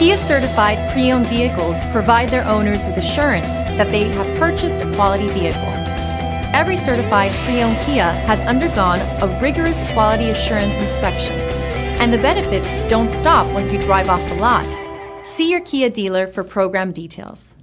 Kia certified pre owned vehicles provide their owners with assurance that they have purchased a quality vehicle. Every certified pre owned Kia has undergone a rigorous quality assurance inspection, and the benefits don't stop once you drive off the lot. See your Kia dealer for program details.